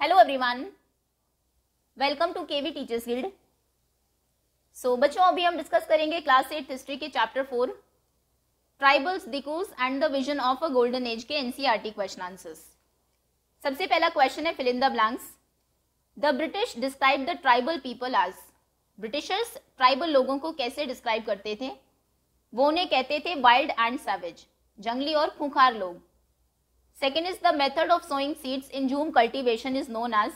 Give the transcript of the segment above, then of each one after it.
Hello everyone welcome to KV teachers guild so बच्चों, अभी हम डिस्कस करेंगे क्लास एट हिस्ट्री के chapter four tribals dikus and the vision of a golden age के NCERT question answers सबसे पहला question है fill the blanks the British describe the tribal people as Britishers tribal लोगों को कैसे describe करते थे? वो उन्हें कहते थे वाइल्ड एंड सैवेज जंगली और खूंखार लोग. Second is the method of sowing seeds in jhum cultivation is known as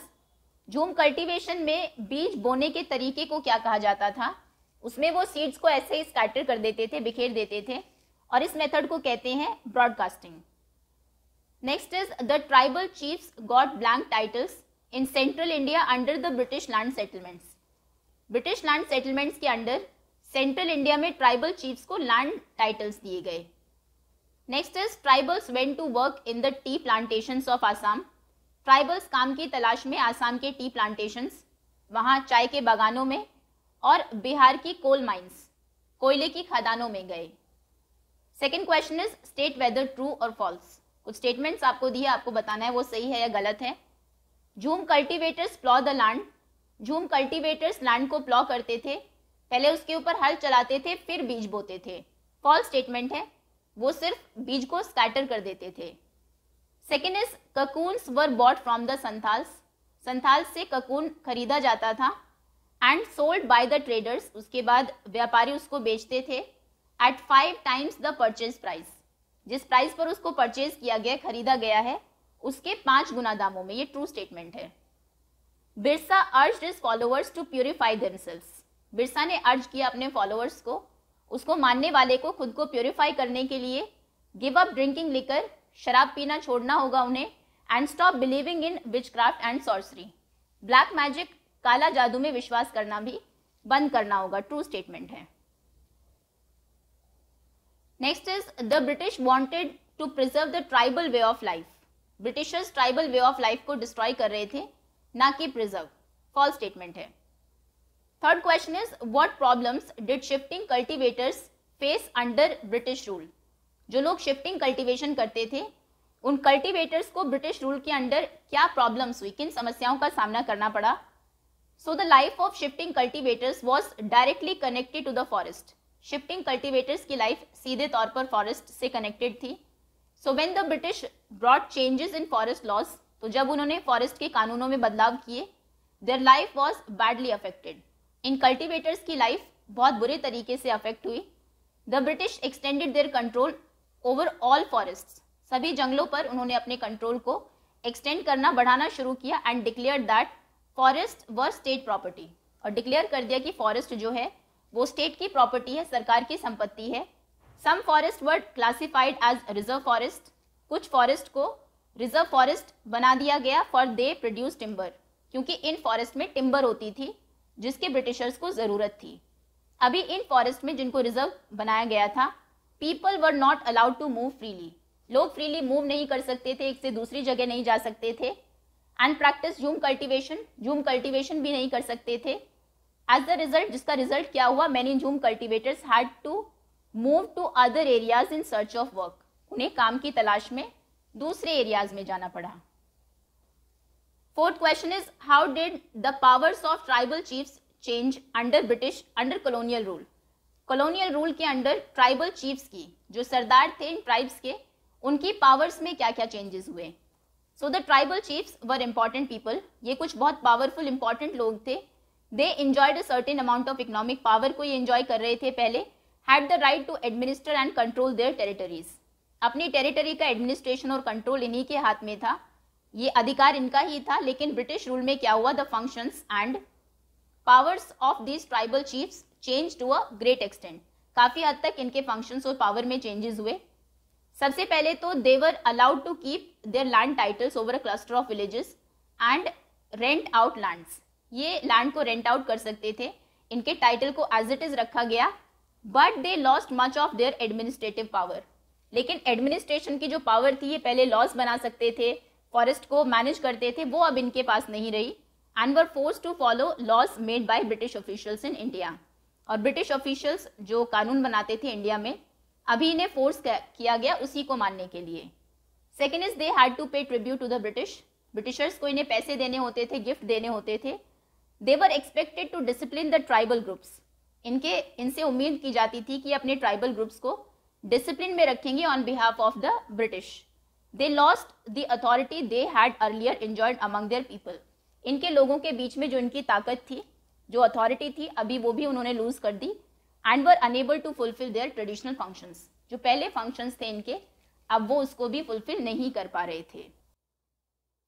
jhum cultivation में बीज बोने के तरीके को क्या कहा जाता था? उसमें वो सीड्स को ऐसे ही स्कैटर कर देते थे, बिखेर देते थे, और इस मेथड को कहते हैं broadcasting next is the tribal chiefs got blank titles in central India under the British land settlements British land settlements के अंडर सेंट्रल इंडिया में ट्राइबल चीफ्स को लैंड टाइटल्स दिए गए। Next is tribals went to work in the tea plantation of Assam tribals काम की तलाश में आसाम के टी प्लांटेशन वहाँ चाय के बागानों में और बिहार की कोल माइंस कोयले की खदानों में गए। Second question is state whether true और फॉल्स कुछ स्टेटमेंट्स आपको दिए, आपको बताना है, वो सही है या गलत है। Jhum cultivators plough the land jhum cultivators land को प्लॉ करते थे। पहले उसके ऊपर हल चलाते थे, फिर बीज बोते थे। फॉल्स स्टेटमेंट है। वो सिर्फ़ बीज को स्कैटर कर देते थे। Second is cocoons were bought from the Santhals Santhals से ककून खरीदा जाता था and sold by the traders उसके बाद व्यापारी उसको बेचते थे at five times the purchase price जिस प्राइस पर उसको परचेज किया गया, खरीदा गया है, उसके पाँच गुना दामों में, ये ट्रू स्टेटमेंट है। Birsa urged his followers to purify themselves Birsa ने अर्ज़ किया अपने फॉलोअर्स को उसको मानने वाले को खुद को प्योरीफाई करने के लिए गिव अप ड्रिंकिंग लिकर शराब पीना छोड़ना होगा उन्हें and stop believing in witchcraft and sorcery black magic काला जादू में विश्वास करना भी बंद करना होगा। ट्रू स्टेटमेंट है। Next is the British wanted to preserve the tribal way of life Britishers tribal way of life को डिस्ट्रॉय कर रहे थे, ना कि प्रिजर्व फॉल्स स्टेटमेंट है। Third question is what problems did shifting cultivators face under British rule जो लोग shifting cultivation करते थे, उन कल्टीवेटर्स को ब्रिटिश रूल के अंडर क्या प्रॉब्लम्स हुई? किन समस्याओं का सामना करना पड़ा? So the life of shifting cultivators was directly connected to the forest shifting cultivators की लाइफ सीधे तौर पर फॉरेस्ट से कनेक्टेड थी। So when the British brought changes in forest laws तो जब उन्होंने फॉरेस्ट के कानूनों में बदलाव किए their life was badly affected in cultivators की लाइफ बहुत बुरे तरीके से अफेक्ट हुई। The British extended their control over all forest सभी जंगलों पर उन्होंने अपने कंट्रोल को एक्सटेंड करना, बढ़ाना शुरू किया and declare that forest were state property और डिक्लेयर कर दिया कि फॉरेस्ट जो है, वो स्टेट की प्रॉपर्टी है, सरकार की संपत्ति है। Some forest were classified as reserve forest कुछ फॉरेस्ट को रिज़र्व फॉरेस्ट बना दिया गया फॉर दे प्रोड्यूस टिम्बर क्योंकि इन फॉरेस्ट में टिम्बर होती थी। जिसके ब्रिटिशर्स को ज़रूरत थी। अभी इन फॉरेस्ट में जिनको रिज़र्व बनाया गया था people were not allowed to move freely लोग फ्रीली मूव नहीं कर सकते थे, एक से दूसरी जगह नहीं जा सकते थे। And practise jhum cultivation jhum cultivation भी नहीं कर सकते थे। एज द रिज़ल्ट जिसका रिज़ल्ट क्या हुआ many jhum cultivators had to move to other areas in search of work उन्हें काम की तलाश में, दूसरे एरियाज़ में जाना पड़ा। Fourth question is, how did the powers of tribal chiefs change under British, under colonial rule? Colonial rule के अंडर ट्राइबल चीफ्स की, जो सरदार थे इन ट्राइब्स के, उनकी पावर्स में क्या क्या चेंजेस हुए? So the tribal chiefs were important people ये कुछ बहुत पावरफुल इंपॉर्टेंट लोग थे। They enjoyed a certain amount of economic power को ये इंजॉय कर रहे थे पहले। Had the right to administer and control their territories अपनी टेरिटरी का एडमिनिस्ट्रेशन और कंट्रोल इन्हीं के हाथ में था। ये अधिकार इनका ही था, लेकिन ब्रिटिश रूल में क्या हुआ? The functions and powers of this tribal chiefs change to a great extent काफ़ी हद तक इनके फ़ंक्शंस और पावर में चेंजेस हुए। सबसे पहले तो they were allowed to keep their land titles over a cluster of villages and rent out lands ये लैंड को रेंट आउट कर सकते थे। इनके टाइटल को एज इट इज़ रखा गया but they lost much of their administrative power लेकिन एडमिनिस्ट्रेशन की जो पावर थी, ये पहले लॉस बना सकते थे फॉरेस्ट को मैनेज करते थे, वो अब इनके पास नहीं रही and were forced to follow laws made by British officials in India और ब्रिटिश ऑफिशियल्स जो कानून बनाते थे इंडिया में, अभी इन्हें फोर्स किया गया उसी को मानने के लिए। Second is they had to pay tribute to the British Britishers को इन्हें पैसे देने होते थे गिफ्ट देने होते थे। They were expected to discipline the tribal groups इनके, इनसे उम्मीद की जाती थी कि अपने ट्राइबल ग्रुप्स को डिसिप्लिन में रखेंगे on behalf of the British they lost the authority they had earlier enjoyed among their people इनके लोगों के बीच में जो इनकी ताकत थी, जो अथॉरिटी थी, अभी वो भी उन्होंने लूज कर दी and were unable to fulfil their traditional functions जो पहले फ़ंक्शंस थे इनके, अब वो उसको भी फुलफिल नहीं कर पा रहे थे।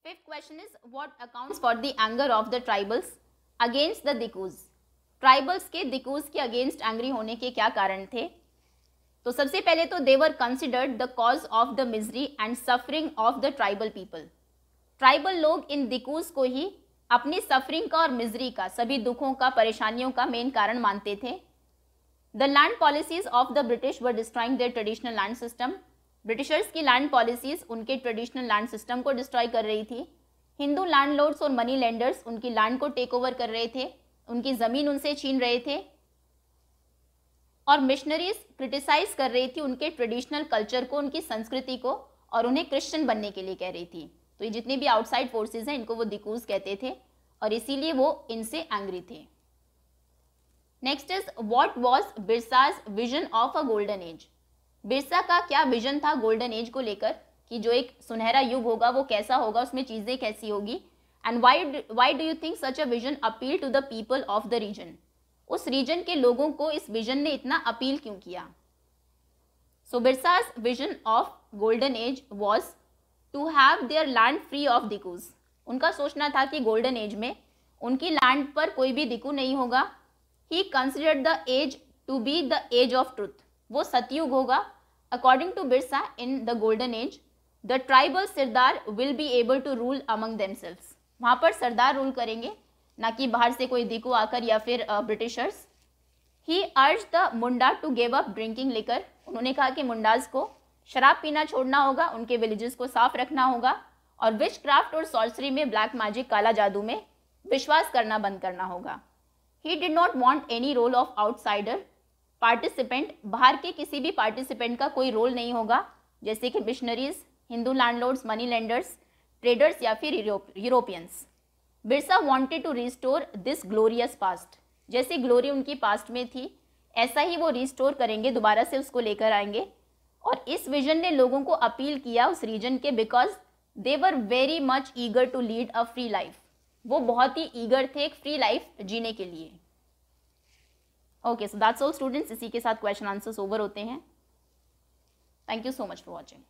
Fifth question is what accounts for the anger of the tribals against the dikus tribals के दिकूज के अगेंस्ट एंग्री होने के क्या कारण थे? तो सबसे पहले तो they were considered the cause of the misery and suffering of the tribal people tribal लोग इन दिकूज को ही अपनी सफरिंग का और मिजरी का, सभी दुखों का, परेशानियों का मेन कारण मानते थे। The land policies of the British were destroying their traditional land system Britishers की लैंड पॉलिसीज़ उनके ट्रेडिशनल लैंड सिस्टम को डिस्ट्रॉय कर रही थी। हिंदू लैंडलॉर्ड्स और मनी लैंडर्स उनकी लैंड को टेक ओवर कर रहे थे। उनकी ज़मीन उनसे छीन रहे थे। और मिशनरीज क्रिटिसाइज कर रही थी उनके ट्रेडिशनल कल्चर को, उनकी संस्कृति को और उन्हें क्रिश्चियन बनने के लिए कह रही थी। तो ये जितने भी आउटसाइड फोर्सेज हैं, इनको वो दिकूज कहते थे और इसीलिए वो इनसे एंग्री थे। Next is what was Birsa's vision of a golden age Birsa का क्या विजन था गोल्डन एज को लेकर? कि जो एक सुनहरा युग होगा, वो कैसा होगा, उसमें चीज़ें कैसी होगी? And why why do you think such a vision appeal to the people of the region उस रीजन के लोगों को इस विजन ने इतना अपील क्यों किया? So Birsa's vision of golden age was to have their land free of dikus उनका सोचना था कि गोल्डन एज में उनकी लैंड पर कोई भी दिकू नहीं होगा। He considered the age to be the age of truth वो सतयुग होगा। According to Birsa in the golden age the tribal sardar will be able to rule among themselves वहाँ पर सरदार रूल करेंगे। ना कि बाहर से कोई दिकू आकर या फिर Britishers. He urged the Munda to give up drinking लेकर उन्होंने कहा कि मुंडाज को शराब पीना छोड़ना होगा, उनके विलेजेस को साफ़ रखना होगा और विच क्राफ्ट और सॉर्सरी में ब्लैक मैजिक काला जादू में विश्वास करना बंद करना होगा। He did not want any role of outsider participant बाहर के किसी भी पार्टिसिपेंट का कोई रोल नहीं होगा, जैसे कि missionaries Hindu landlords money lenders traders या फिर Europeans Birsa wanted to restore this glorious past जैसे ग्लोरी उनकी पास्ट में थी, ऐसा ही वो रिस्टोर करेंगे, दोबारा से उसको लेकर आएँगे। और इस विजन ने लोगों को अपील किया उस रीजन के because they were very much eager to lead a free life वो बहुत ही ईगर थे एक फ्री लाइफ जीने के लिए। Okay so that's all students इसी के साथ क्वेश्चन आंसर्स ओवर होते हैं। Thank you so much for watching